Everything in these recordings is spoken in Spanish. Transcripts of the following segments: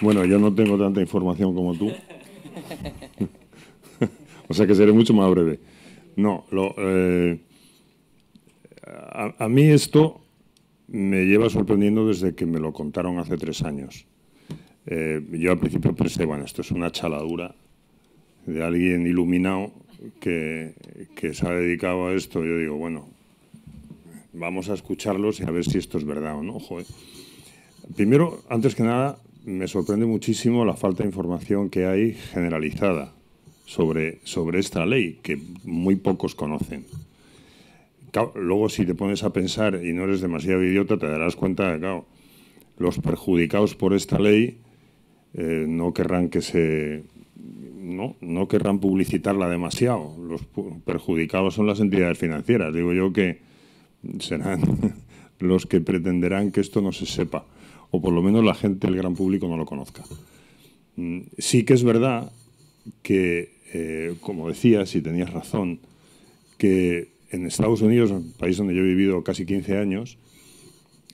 Bueno, yo no tengo tanta información como tú. o sea que seré mucho más breve. No, lo, eh, a, mí esto me lleva sorprendiendo desde que me lo contaron hace tres años. Eh, yo al principio pensé, bueno, esto es una chaladura de alguien iluminado que, que se ha dedicado a esto. Yo digo, bueno, vamos a escucharlos y a ver si esto es verdad o no. Primero, antes que nada, me sorprende muchísimo la falta de información que hay generalizada sobre, sobre esta ley, que muy pocos conocen. Luego, si te pones a pensar y no eres demasiado idiota, te darás cuenta de que los perjudicados por esta ley eh, no querrán que se no, no querrán publicitarla demasiado. Los perjudicados son las entidades financieras. Digo yo que serán los que pretenderán que esto no se sepa, o por lo menos la gente, el gran público, no lo conozca. Mm, sí que es verdad que, eh, como decías, y tenías razón, que en Estados Unidos, un país donde yo he vivido casi 15 años,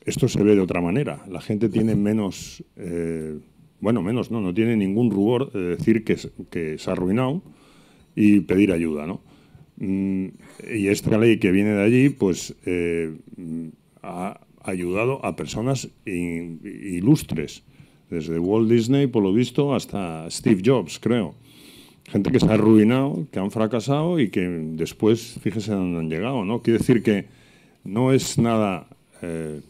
esto se ve de otra manera. La gente tiene menos, eh, bueno, menos, no, no tiene ningún rubor de decir que, que se ha arruinado y pedir ayuda, ¿no? Mm, y esta ley que viene de allí, pues eh, ha ayudado a personas ilustres, desde Walt Disney, por lo visto, hasta Steve Jobs, creo. Gente que se ha arruinado, que han fracasado y que después, fíjese dónde han llegado, ¿no? Quiere decir que no es nada eh,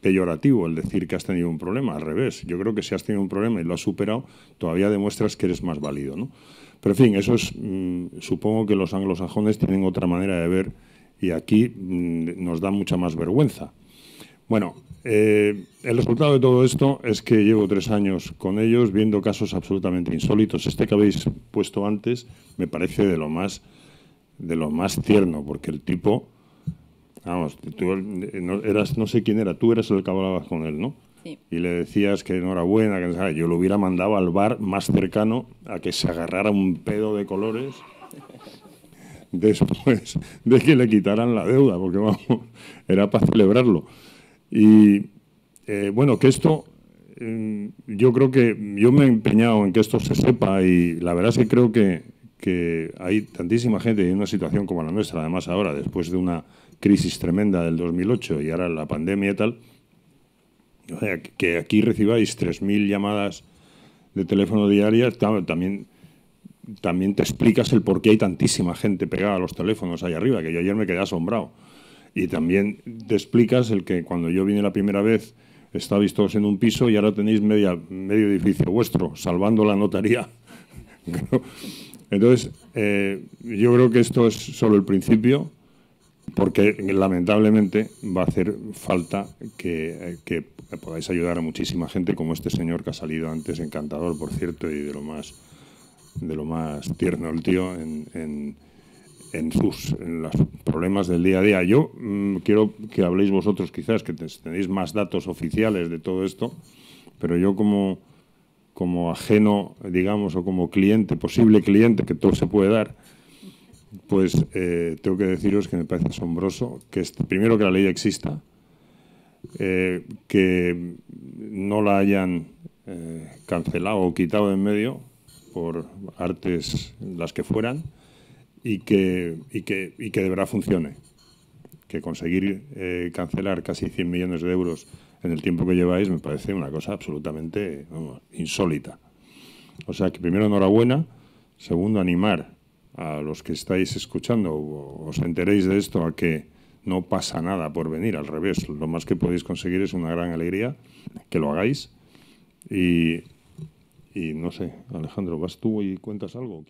peyorativo el decir que has tenido un problema, al revés. Yo creo que si has tenido un problema y lo has superado, todavía demuestras que eres más válido, ¿no? Pero en fin, eso es, mm, supongo que los anglosajones tienen otra manera de ver y aquí mm, nos da mucha más vergüenza. Bueno, eh, el resultado de todo esto es que llevo tres años con ellos viendo casos absolutamente insólitos. Este que habéis puesto antes me parece de lo más, de lo más tierno, porque el tipo, vamos, tú no, eras, no sé quién era, tú eras el que hablabas con él, ¿no? y le decías que enhorabuena, que yo lo hubiera mandado al bar más cercano a que se agarrara un pedo de colores después de que le quitaran la deuda, porque vamos, era para celebrarlo. Y eh, bueno, que esto, mm, yo creo que yo me he empeñado en que esto se sepa y la verdad es que creo que, que hay tantísima gente en una situación como la nuestra, además ahora, después de una crisis tremenda del 2008 y ahora la pandemia y tal, que aquí recibáis 3.000 llamadas de teléfono diarias, también, también te explicas el por qué hay tantísima gente pegada a los teléfonos ahí arriba, que yo ayer me quedé asombrado. Y también te explicas el que cuando yo vine la primera vez estabais todos en un piso y ahora tenéis media, medio edificio vuestro, salvando la notaría. Entonces, eh, yo creo que esto es solo el principio porque lamentablemente va a hacer falta que, podáis ayudar a muchísima gente como este señor que ha salido antes, encantador por cierto, y de lo más, de lo más tierno el tío en, en, sus los problemas del día a día. Yo mm, quiero que habléis vosotros quizás, que tenéis más datos oficiales de todo esto, pero yo como, como ajeno, digamos, o como cliente, posible cliente, que todo se puede dar, pues eh, tengo que deciros que me parece asombroso que primero que la ley exista, eh, que no la hayan eh, cancelado o quitado de en medio por artes las que fueran y que, y que, y que de verdad funcione. Que conseguir cancelar casi 100 millones de euros en el tiempo que lleváis me parece una cosa absolutamente insólita. O sea que primero enhorabuena, segundo animar a los que estáis escuchando os enteréis de esto, a que no pasa nada por venir, al revés, lo más que podéis conseguir es una gran alegría, que lo hagáis. Y, y no sé, Alejandro, ¿vas tú y cuentas algo?